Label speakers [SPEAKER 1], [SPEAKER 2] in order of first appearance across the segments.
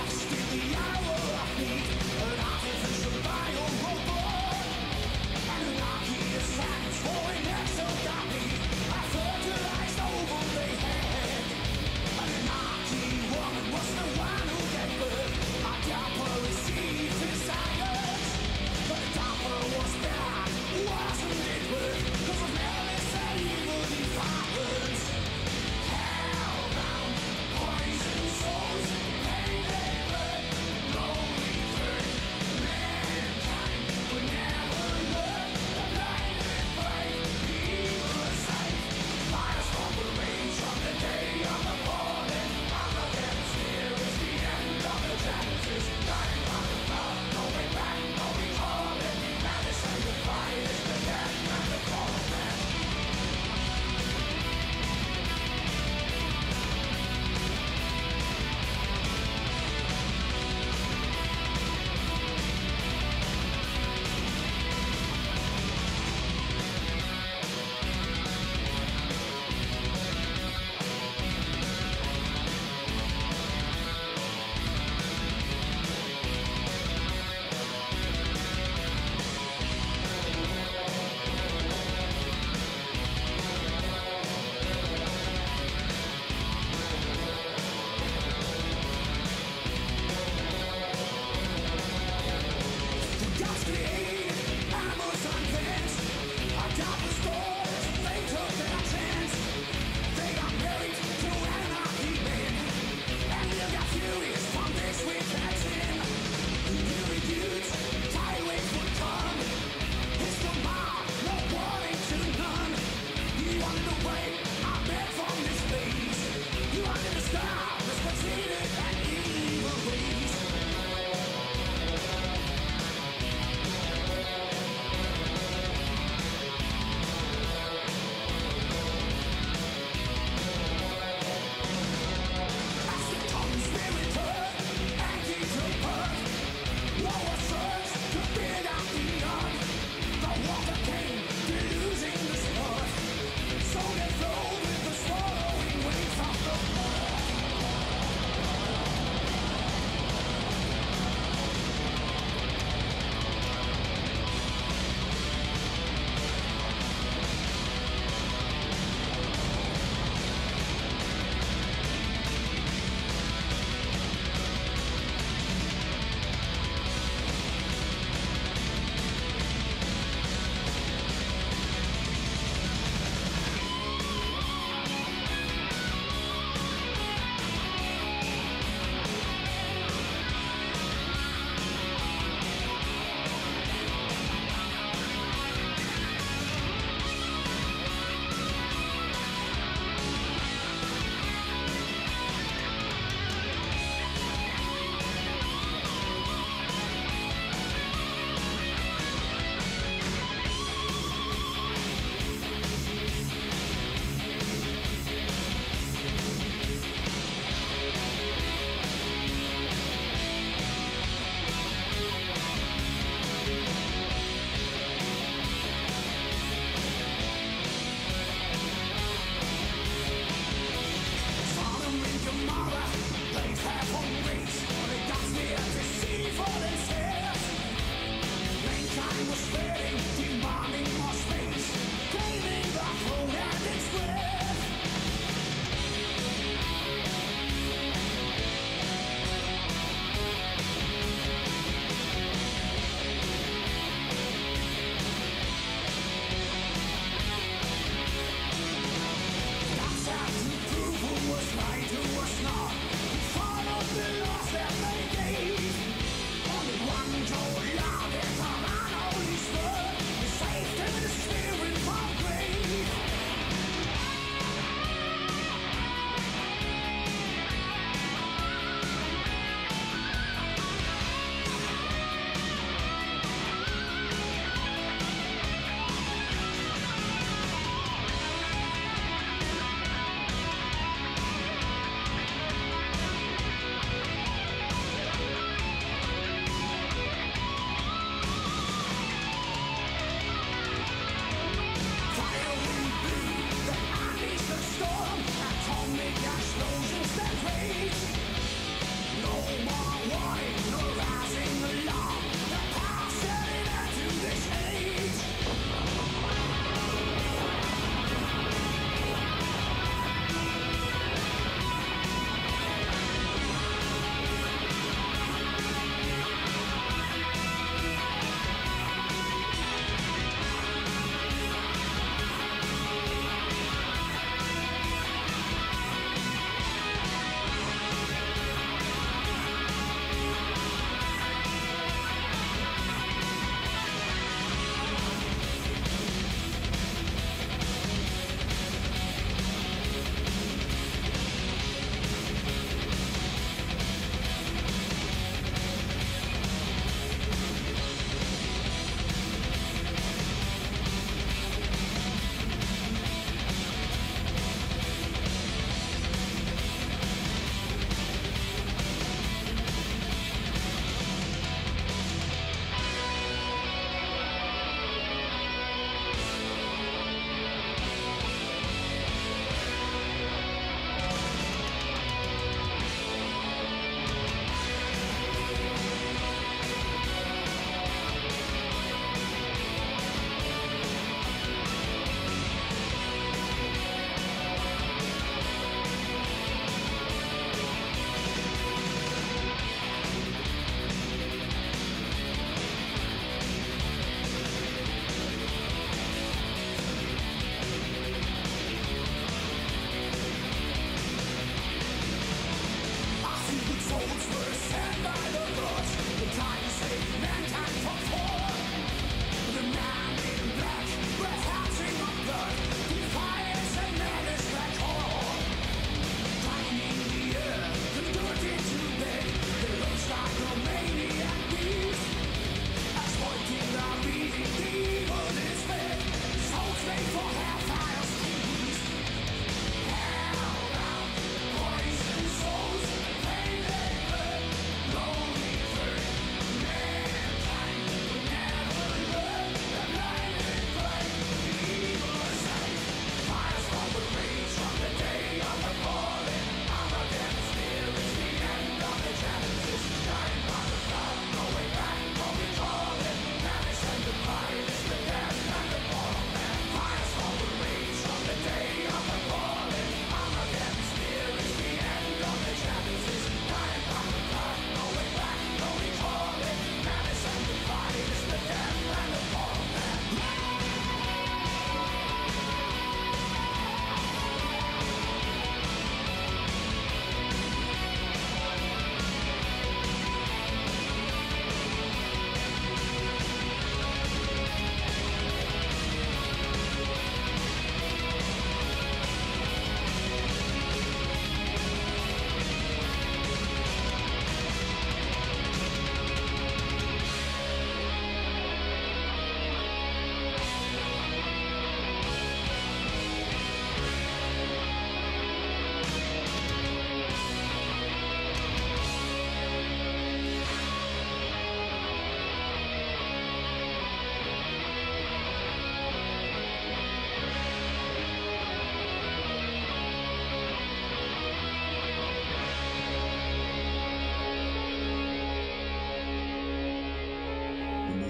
[SPEAKER 1] Yes.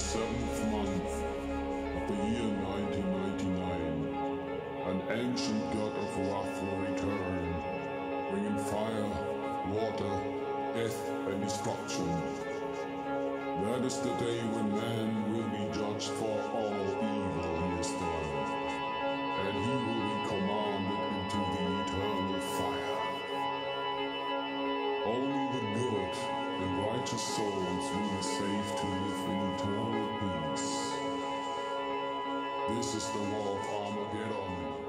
[SPEAKER 1] In the seventh month of the year 1999, an ancient god of wrath will return, bringing fire, water, death, and destruction. That is the day when man will be judged for all evil he has done, and he will be commanded into the eternal fire. Only the good and righteous souls be to live in eternal peace. This is the war of Armageddon.